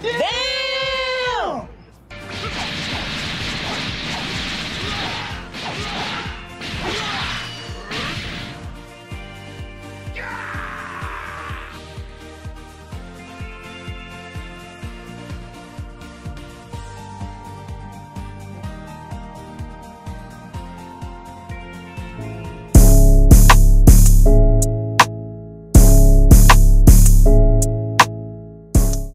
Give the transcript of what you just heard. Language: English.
Damn!